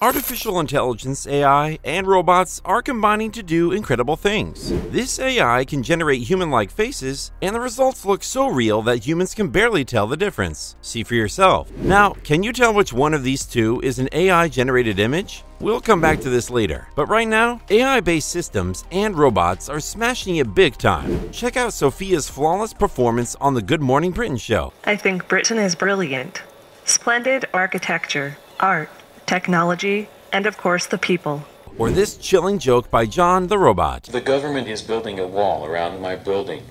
Artificial intelligence, AI, and robots are combining to do incredible things. This AI can generate human like faces, and the results look so real that humans can barely tell the difference. See for yourself. Now, can you tell which one of these two is an AI generated image? We'll come back to this later, but right now, AI based systems and robots are smashing it big time. Check out Sophia's flawless performance on the Good Morning Britain show. I think Britain is brilliant. Splendid architecture, art, technology, and of course the people. Or this chilling joke by Jon the Robot. The government is building a wall around my building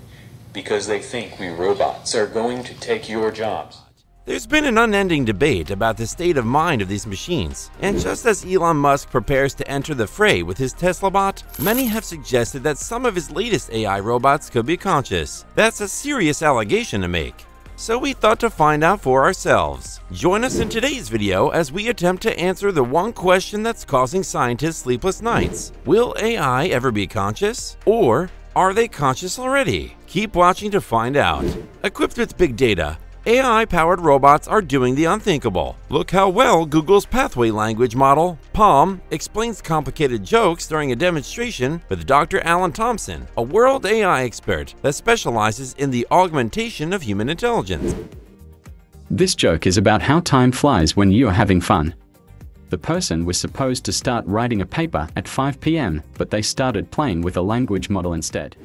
because they think we robots are going to take your jobs. There's been an unending debate about the state of mind of these machines, and just as Elon Musk prepares to enter the fray with his Tesla bot, many have suggested that some of his latest AI robots could be conscious. That's a serious allegation to make so we thought to find out for ourselves. Join us in today's video as we attempt to answer the one question that's causing scientists sleepless nights. Will AI ever be conscious? Or are they conscious already? Keep watching to find out. Equipped with big data, AI powered robots are doing the unthinkable. Look how well Google's Pathway language model, PaLM, explains complicated jokes during a demonstration with Dr. Alan Thompson, a world AI expert that specializes in the augmentation of human intelligence. This joke is about how time flies when you're having fun. The person was supposed to start writing a paper at 5 p.m., but they started playing with a language model instead.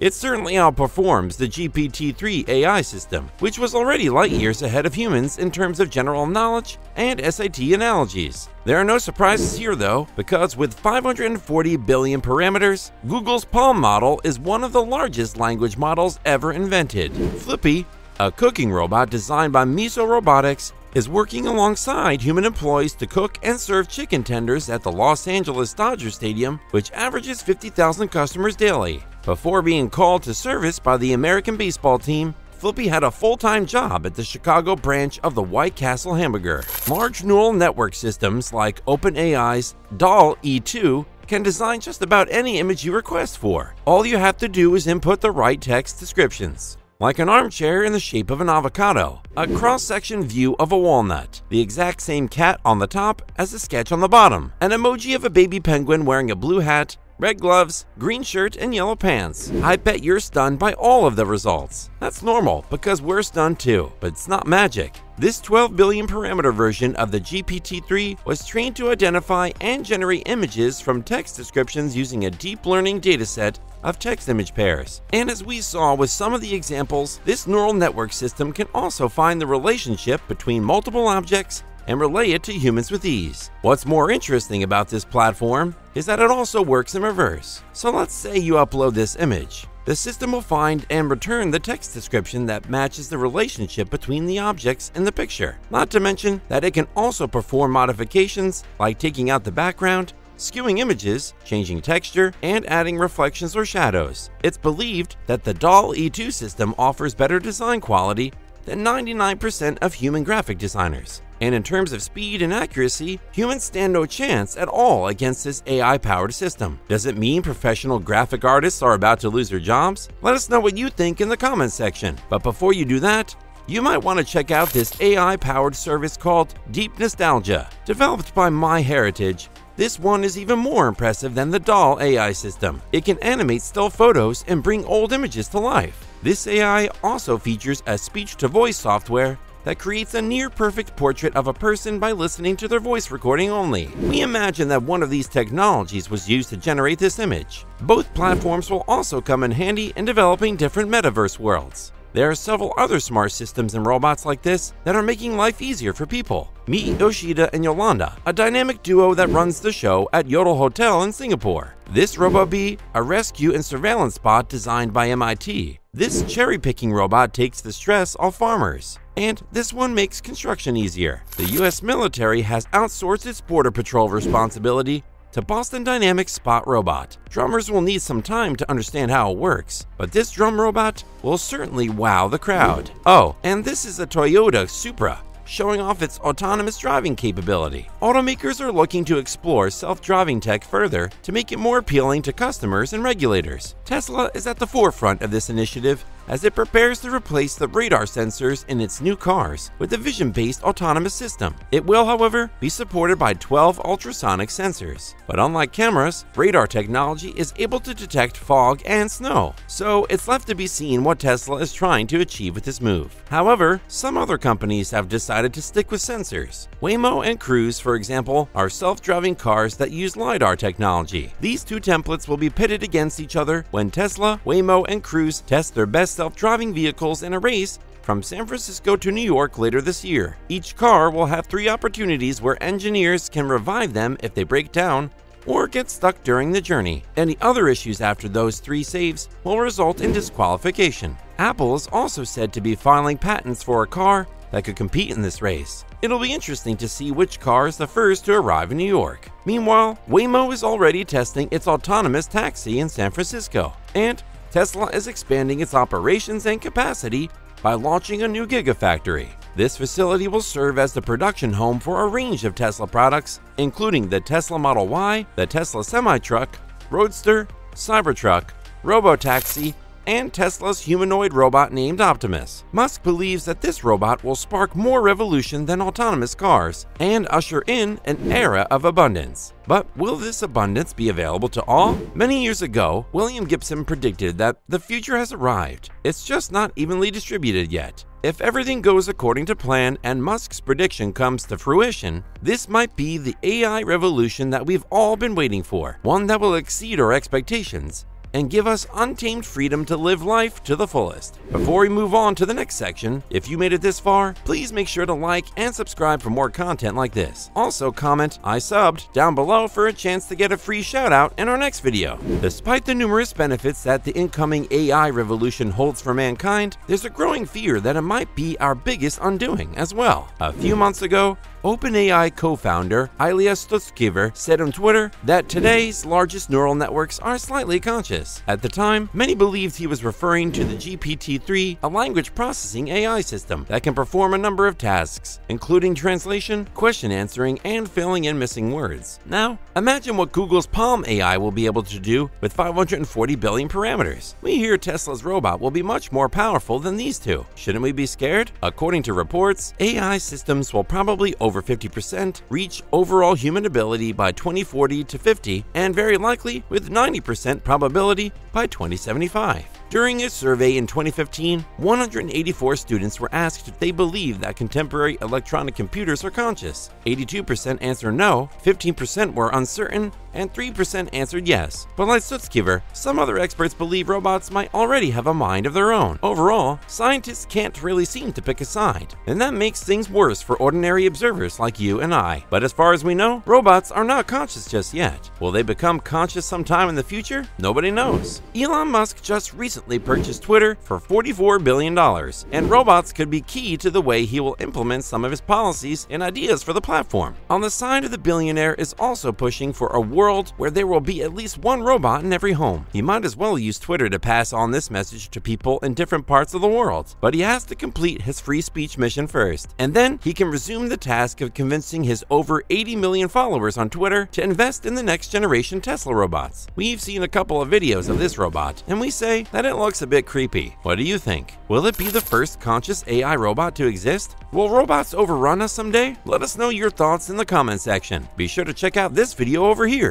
It certainly outperforms the GPT-3 AI system, which was already light years ahead of humans in terms of general knowledge and SAT analogies. There are no surprises here though, because with 540 billion parameters, Google's PaLM model is one of the largest language models ever invented. Flippy, a cooking robot designed by Miso Robotics, is working alongside human employees to cook and serve chicken tenders at the Los Angeles Dodger Stadium, which averages 50,000 customers daily. Before being called to service by the American baseball team, Flippy had a full time job at the Chicago branch of the White Castle Hamburger. Large neural network systems like OpenAI's DALL-E 2 can design just about any image you request for. All you have to do is input the right text descriptions like an armchair in the shape of an avocado, a cross-section view of a walnut, the exact same cat on the top as the sketch on the bottom, an emoji of a baby penguin wearing a blue hat, red gloves, green shirt, and yellow pants. I bet you're stunned by all of the results. That's normal because we're stunned too, but it's not magic. This 12 billion parameter version of the GPT-3 was trained to identify and generate images from text descriptions using a deep learning dataset of text image pairs. And as we saw with some of the examples, this neural network system can also find the relationship between multiple objects and relay it to humans with ease. What's more interesting about this platform is that it also works in reverse. So let's say you upload this image. The system will find and return the text description that matches the relationship between the objects in the picture. Not to mention that it can also perform modifications like taking out the background skewing images, changing texture, and adding reflections or shadows. It's believed that the DALL-E 2 system offers better design quality than 99% of human graphic designers. And in terms of speed and accuracy, humans stand no chance at all against this AI powered system. Does it mean professional graphic artists are about to lose their jobs? Let us know what you think in the comments section. But before you do that, you might want to check out this AI powered service called Deep Nostalgia. Developed by MyHeritage, this one is even more impressive than the DALL-E system. It can animate still photos and bring old images to life. This AI also features a speech to voice software that creates a near perfect portrait of a person by listening to their voice recording only. We imagine that one of these technologies was used to generate this image. Both platforms will also come in handy in developing different metaverse worlds. There are several other smart systems and robots like this that are making life easier for people. Meet Yoshida and Yolanda, a dynamic duo that runs the show at Yotel Hotel in Singapore. This RoboBee, a rescue and surveillance bot designed by MIT. This cherry picking robot takes the stress off farmers. And this one makes construction easier. The US military has outsourced its border patrol responsibility to Boston Dynamics Spot Robot. Drummers will need some time to understand how it works, but this drum robot will certainly wow the crowd. Oh, and this is a Toyota Supra, showing off its autonomous driving capability. Automakers are looking to explore self-driving tech further to make it more appealing to customers and regulators. Tesla is at the forefront of this initiative as it prepares to replace the radar sensors in its new cars with a vision based autonomous system. It will, however, be supported by 12 ultrasonic sensors. But unlike cameras, radar technology is able to detect fog and snow, so it's left to be seen what Tesla is trying to achieve with this move. However, some other companies have decided to stick with sensors. Waymo and Cruise, for example, are self driving cars that use LiDAR technology. These two templates will be pitted against each other when Tesla, Waymo, and Cruise test their best self driving vehicles in a race from San Francisco to New York later this year. Each car will have three opportunities where engineers can revive them if they break down or get stuck during the journey. Any other issues after those three saves will result in disqualification. Apple is also said to be filing patents for a car that could compete in this race. It'll be interesting to see which car is the first to arrive in New York. Meanwhile, Waymo is already testing its autonomous taxi in San Francisco, and Tesla is expanding its operations and capacity by launching a new Gigafactory. This facility will serve as the production home for a range of Tesla products, including the Tesla Model Y, the Tesla Semi-Truck, Roadster, Cybertruck, Robotaxi, and Tesla's humanoid robot named Optimus. Musk believes that this robot will spark more revolution than autonomous cars and usher in an era of abundance. But will this abundance be available to all? Many years ago, William Gibson predicted that the future has arrived. It's just not evenly distributed yet. If everything goes according to plan and Musk's prediction comes to fruition, this might be the AI revolution that we've all been waiting for, one that will exceed our expectations and give us untamed freedom to live life to the fullest. Before we move on to the next section, if you made it this far, please make sure to like and subscribe for more content like this. Also comment I subbed down below for a chance to get a free shout out in our next video. Despite the numerous benefits that the incoming AI revolution holds for mankind, there's a growing fear that it might be our biggest undoing as well. A few months ago, OpenAI co-founder Ilya Sutskever said on Twitter that today's largest neural networks are slightly conscious. At the time, many believed he was referring to the GPT-3, a language processing AI system that can perform a number of tasks, including translation, question answering, and filling in missing words. Now, imagine what Google's PaLM AI will be able to do with 540 billion parameters. We hear Tesla's robot will be much more powerful than these two. Shouldn't we be scared? According to reports, AI systems will probably over 50%, reach overall human ability by 2040 to 50, and very likely with 90% probability by 2075. During a survey in 2015, 184 students were asked if they believe that contemporary electronic computers are conscious. 82% answered no, 15% were uncertain, and 3% answered yes. But like Sutskever, some other experts believe robots might already have a mind of their own. Overall, scientists can't really seem to pick a side, and that makes things worse for ordinary observers like you and I. But as far as we know, robots are not conscious just yet. Will they become conscious sometime in the future? Nobody knows. Elon Musk just recently purchased Twitter for $44 billion, and robots could be key to the way he will implement some of his policies and ideas for the platform. On the side of the billionaire is also pushing for a world where there will be at least one robot in every home. He might as well use Twitter to pass on this message to people in different parts of the world, but he has to complete his free speech mission first, and then he can resume the task of convincing his over 80 million followers on Twitter to invest in the next generation Tesla robots. We've seen a couple of videos of this robot, and we say that it looks a bit creepy. What do you think? Will it be the first conscious AI robot to exist? Will robots overrun us someday? Let us know your thoughts in the comment section. Be sure to check out this video over here.